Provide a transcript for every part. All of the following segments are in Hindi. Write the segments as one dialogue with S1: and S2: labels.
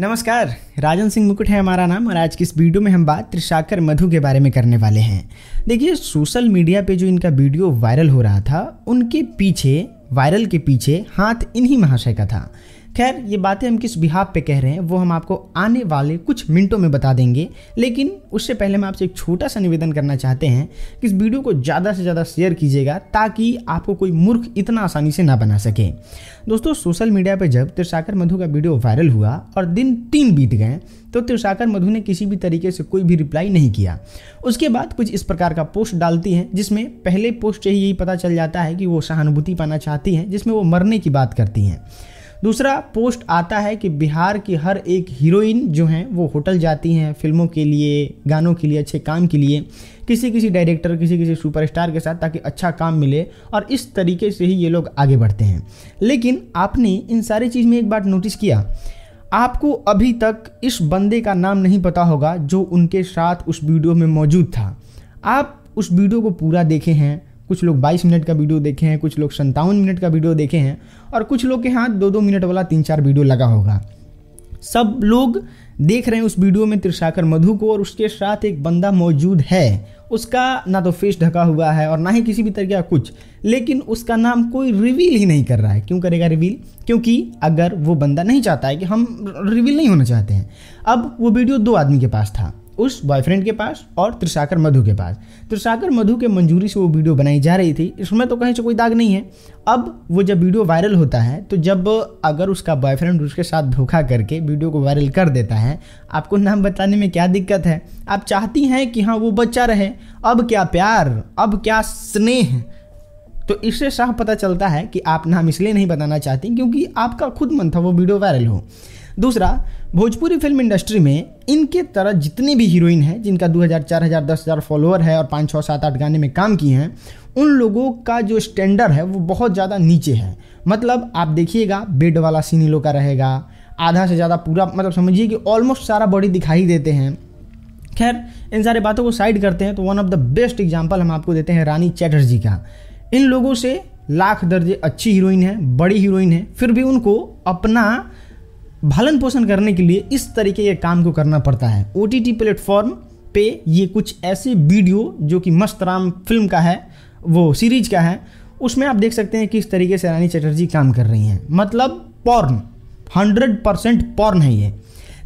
S1: नमस्कार, राजन सिंह मुकुट है हमारा नाम और आज की इस वीडियो में हम बात त्रिशाकर मधु के बारे में करने वाले हैं। देखिए, सोशल मीडिया पे जो इनका वीडियो वायरल हो रहा था, उनके पीछे, वायरल के पीछे हाथ इन्हीं महाशय का था। खैर, ये बातें हम किस बिहाब पे कह रहे हैं, वो हम आपको आने वाले कुछ मिनटों में बता देंगे, लेकिन उससे पहले हम आपसे एक छोटा सा निवेदन करना चाहते हैं कि इस वीडियो को ज़्यादा से ज़्यादा शेयर कीजिएगा, ताकि आपको कोई मूर्ख इतना आसानी से ना बना सके। दोस्तों सोशल मीडिया पर जब त्रिशाकर मधु का वीडियो वायरल हुआ और दिन तीन बीत गए तो त्रिशाकर मधु ने किसी भी तरीके से कोई भी रिप्लाई नहीं किया। उसके बाद कुछ इस प्रकार का पोस्ट डालती हैं, जिसमें पहले पोस्ट से ही यही पता चल जाता है कि वो सहानुभूति पाना चाहती हैं, जिसमें वो मरने की बात करती हैं। दूसरा पोस्ट आता है कि बिहार की हर एक हीरोइन जो हैं, वो होटल जाती हैं फ़िल्मों के लिए, गानों के लिए, अच्छे काम के लिए किसी किसी डायरेक्टर किसी किसी सुपरस्टार के साथ ताकि अच्छा काम मिले और इस तरीके से ही ये लोग आगे बढ़ते हैं। लेकिन आपने इन सारी चीज़ में एक बात नोटिस किया? आपको अभी तक इस बंदे का नाम नहीं पता होगा जो उनके साथ उस वीडियो में मौजूद था। आप उस वीडियो को पूरा देखे हैं कुछ लोग 22 मिनट का वीडियो देखे हैं, कुछ लोग संतावन मिनट का वीडियो देखे हैं और कुछ लोग के हाथ दो दो मिनट वाला तीन चार वीडियो लगा होगा। सब लोग देख रहे हैं उस वीडियो में त्रिशाकर मधु को और उसके साथ एक बंदा मौजूद है। उसका ना तो फेस ढका हुआ है और ना ही किसी भी तरीके का कुछ, लेकिन उसका नाम कोई रिवील ही नहीं कर रहा है। क्यों करेगा रिवील? क्योंकि अगर वो बंदा नहीं चाहता है कि हम रिवील नहीं होना चाहते हैं। अब वो वीडियो दो आदमी के पास था। उस बॉयफ्रेंड के पास और त्रिशाकर मधु के पास। त्रिशाकर मधु के मंजूरी से वो वीडियो बनाई जा रही थी। इसमें तो कहीं से कोई दाग नहीं है। अब वो जब वीडियो वायरल होता है तो जब अगर उसका बॉयफ्रेंड उसके साथ धोखा करके वीडियो को वायरल कर देता है, आपको नाम बताने में क्या दिक्कत है? आप चाहती हैं कि हाँ वो बच्चा रहे। अब क्या प्यार, अब क्या स्नेह? तो इससे साफ़ पता चलता है कि आप नाम इसलिए नहीं बताना चाहती क्योंकि आपका खुद मन था वो वीडियो वायरल हो। दूसरा भोजपुरी फ़िल्म इंडस्ट्री में इनके तरह जितने भी हीरोइन हैं जिनका 2000, 4000, 10000 फॉलोअर है और पाँच छः सात आठ गाने में काम किए हैं उन लोगों का जो स्टैंडर्ड है वो बहुत ज़्यादा नीचे है। मतलब आप देखिएगा बेड वाला सीन इन लोग का रहेगा आधा से ज़्यादा पूरा मतलब समझिए कि ऑलमोस्ट सारा बॉडी दिखाई देते हैं। खैर इन सारे बातों को साइड करते हैं तो one of the best example हम आपको देते हैं रानी चैटर्जी का। इन लोगों से लाख दर्जे अच्छी हीरोइन है बड़ी हीरोइन है फिर भी उनको अपना भलन पोषण करने के लिए इस तरीके के काम को करना पड़ता है। ओ टी टी प्लेटफॉर्म पे ये कुछ ऐसे वीडियो जो कि मस्त राम फ़िल्म का है, वो सीरीज़ का है, उसमें आप देख सकते हैं किस तरीके से रानी चटर्जी काम कर रही हैं। मतलब पॉर्न हंड्रेड परसेंट पॉर्न है ये।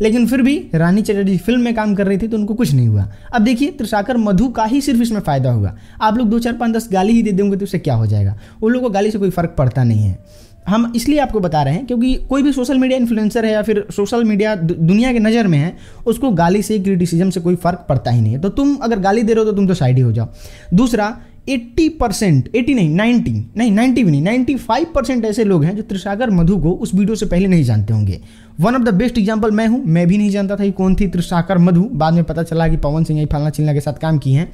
S1: लेकिन फिर भी रानी चटर्जी फ़िल्म में काम कर रही थी तो उनको कुछ नहीं हुआ। अब देखिए, त्रिशाकर मधु का ही सिर्फ़ इसमें फ़ायदा होगा। आप लोग दो चार पाँच दस गाली ही दे देंगे तो उससे क्या हो जाएगा? उन लोगों को गाली से कोई फ़र्क पड़ता नहीं है। हम इसलिए आपको बता रहे हैं क्योंकि कोई भी सोशल मीडिया इन्फ्लुएंसर है या फिर सोशल मीडिया दुनिया के नज़र में है, उसको गाली से क्रिटिसिज्म से कोई फ़र्क पड़ता ही नहीं है। तो तुम अगर गाली दे रहे हो तो तुम तो साइड ही हो जाओ। दूसरा 80 परसेंट एटी नहीं 90 नहीं 90 भी नहीं 95 परसेंट ऐसे लोग हैं जो त्रिसागर मधु को उस वीडियो से पहले नहीं जानते होंगे। One of the best example मैं हूँ, मैं भी नहीं जानता था कि कौन थी त्रिसाकर मधु। बाद में पता चला कि पवन सिंह फलना चिल्ला के साथ काम की हैं।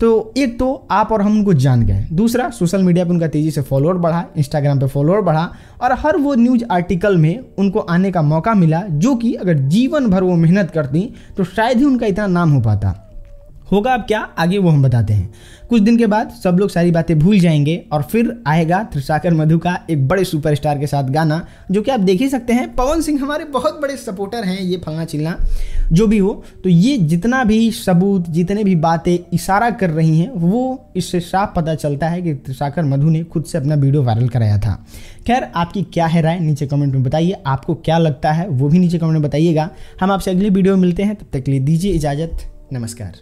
S1: तो एक तो आप और हम उनको जान गए। दूसरा सोशल मीडिया पर उनका तेज़ी से फॉलोअर बढ़ा इंस्टाग्राम पर फॉलोअर बढ़ा और हर वो न्यूज़ आर्टिकल में उनको आने का मौका मिला जो कि अगर जीवन भर वो मेहनत करती तो शायद ही उनका इतना नाम हो पाता। होगा अब क्या? आगे वो हम बताते हैं। कुछ दिन के बाद सब लोग सारी बातें भूल जाएँगे और फिर आएगा त्रिशाकर मधु का एक बड़े सुपरस्टार के साथ गाना, जो कि आप देख ही सकते हैं। पवन सिंह हमारे बहुत बड़े सपोर्टर हैं, ये फलना चिल्ला, जो भी हो। तो ये जितना भी सबूत, जितने भी बातें इशारा कर रही हैं, वो इससे साफ़ पता चलता है कि त्रिशाकर मधु ने खुद से अपना वीडियो वायरल कराया था। खैर, आपकी क्या है राय नीचे कमेंट में बताइए। आपको क्या लगता है, वो भी नीचे कमेंट में बताइएगा। हम आपसे अगली वीडियो में मिलते हैं। तब तक लिए दीजिए इजाज़त। नमस्कार।